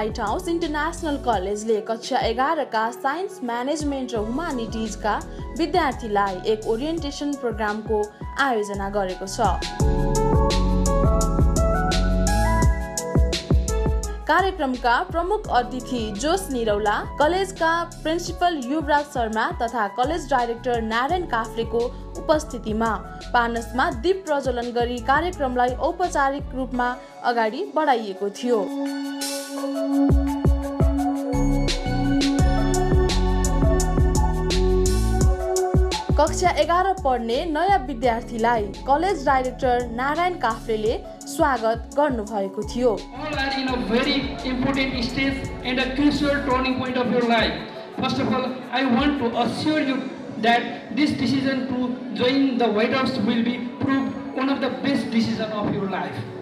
White house international कलेजले कक्षा एघारका science management र ह्युमानिटिजका विद्यार्थीलाई एक ओरिएन्टेसन प्रोग्रामको आयोजना गरेको छ। कार्यक्रमका प्रमुख अतिथि जोस निरौला कलेजका प्रिन्सिपल युवराज शर्मा तथा कलेज डाइरेक्टर नारायण काफ्रेको उपस्थितिमा पानसमा दीप प्रज्वलन गरी कार्यक्रमलाई औपचारिक रूपमा अगाडि बढाइएको थियो। कक्षा एघार पढ्ने नयाँ विद्यार्थीलाई कलेज डाइरेक्टर नारायण काफ्रेले स्वागत गर्नुभएको थियो. First of all, I want to assure you that this decision to join the White House will be proved one of the best decisions of your life.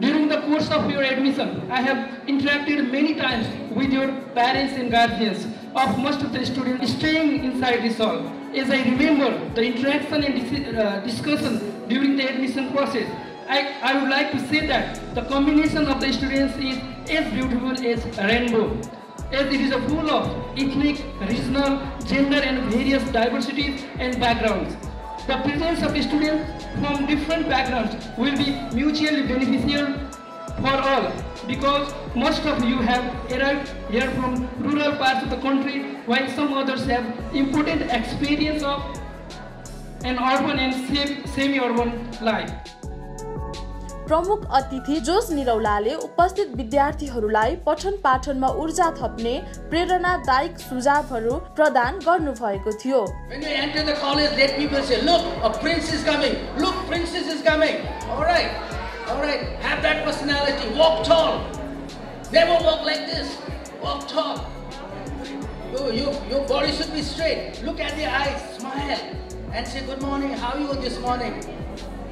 During the course of your admission, I have interacted many times with your parents and guardians of most of the students staying inside this hall. As I remember the interaction and dis- uh, discussion during the admission process, I, I would like to say that the combination of the students is as beautiful as rainbow. As it is a full of ethnic, regional, gender and various diversities and backgrounds. The presence of students from different backgrounds will be mutually beneficial for all because most of you have arrived here from rural parts of the country while some others have important experience of an urban and semi-urban life. प्रमुख अतिथि जोस निरौलाले उपस्थित विद्यार्थीहरूलाई पठन पाठनमा ऊर्जा थप्ने प्रेरणादायक सुझावहरू प्रदान गर्नुभएको थियो।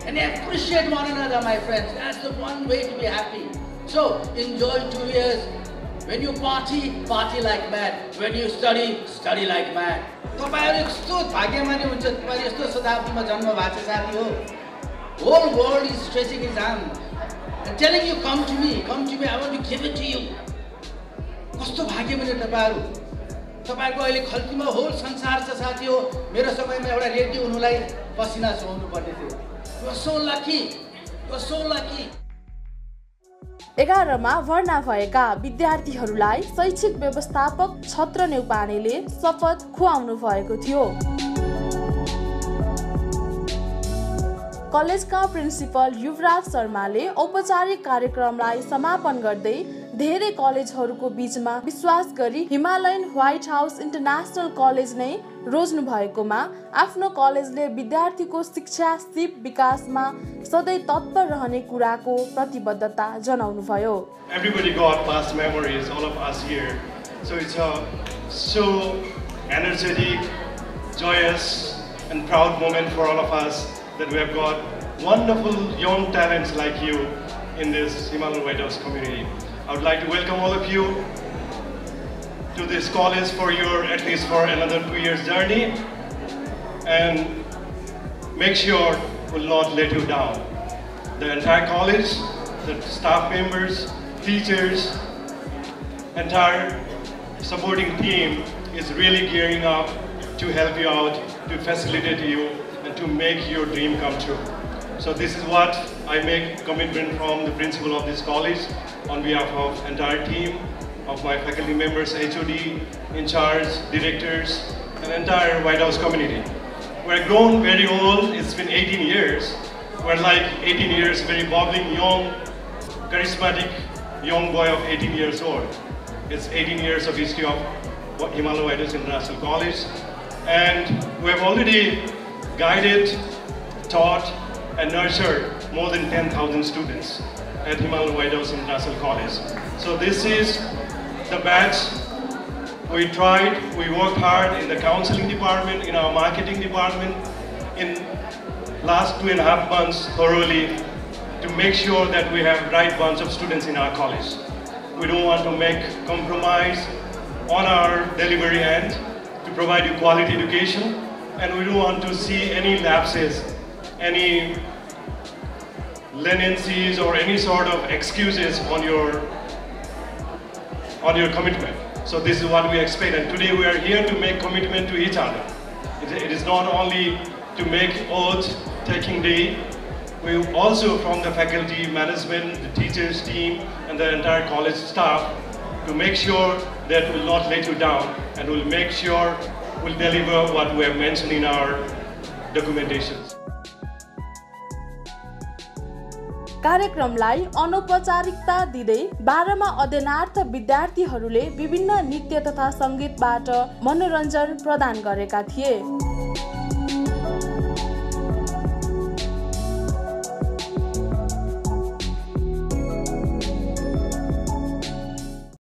And appreciate one another, my friends. That's the one way to be happy. So, enjoy two years. When you party, party like mad. When you study, study like mad. तपाईँहरू यस्तो भाग्यमानी हुन्छ तपाईँ यस्तो शताब्दीमा जन्म भएको छ साथी हो whole world is stretching is arm telling you come to me come to me I want to give it to you कस्तो भाग्यमानी तपाईँहरू तपाईँहरूको अहिले खल्तीमा होल संसार छ साथी हो मेरो समयमा एउटा रेडियो हुनुलाई पसिना सुहाउनु पर्ने थियो एघारमा भर्ना भएका विद्यार्थीहरूलाई शैक्षिक व्यवस्थापक छत्र नेउपानेले शपथ खुवाउनु भएको थियो। कलेजका प्रिन्सिपल युवराज शर्माले औपचारिक कार्यक्रमलाई समापन गर्दै धेरै कलेजहरूको बीचमा विश्वास गरी Himalayan white house international college नै रोज्नु भएकोमा आफ्नो कलेजले विद्यार्थीको शिक्षा सिप विकासमा सधैँ तत्पर रहने कुराको प्रतिबद्धता जनाउनुभयो. So it's so energetic, joyous, and proud moment for all of us that we have got wonderful young talents like you in this Himalayan White community. I would like to welcome all of you to this college for your at least for another two years journey and make sure will not let you down. The entire college, the staff members, teachers, entire supporting team is really gearing up to help you out, to facilitate you, and to make your dream come true. So this is what I make commitment from the principal of this college on behalf of entire team, of my faculty members, HOD, in charge, directors, and entire White House community. We're grown very old, it's been 18 years. We're like 18 years, very bubbling, young, charismatic young boy of 18 years old. It's 18 years of history of Himalaya White House International College. And we have already guided, taught, and nurtured more than 10,000 students at Himal House International College. So this is the batch we tried, we worked hard in the counseling department, in our marketing department, in last two and a half months thoroughly to make sure that we have right bunch of students in our college. We don't want to make compromise on our delivery end to provide you quality education and we don't want to see any lapses, any leniencies or any sort of excuses on your on your commitment. So this is what we expect. And today we are here to make commitment to each other. It, is not only to make oath taking day. We also from the faculty, management, the teachers team, and the entire college staff to make sure that we will not let you down and we will make sure we'll deliver what we have mentioned in our documentations. कार्यक्रमलाई अनौपचारिकता दिँदै बाह्रमा अध्ययनार्थ विद्यार्थीहरूले विभिन्न नृत्य तथा सङ्गीतबाट मनोरञ्जन प्रदान गरेका थिए।